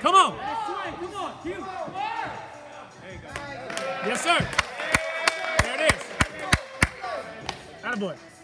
Come on. Yes, sir. There it is. Attaboy.